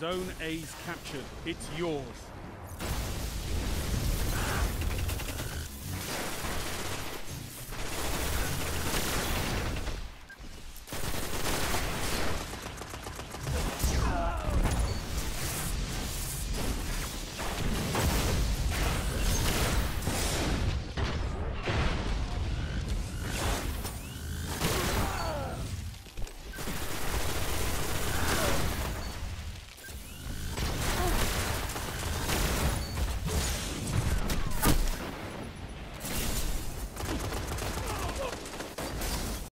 Zone A's captured. It's yours.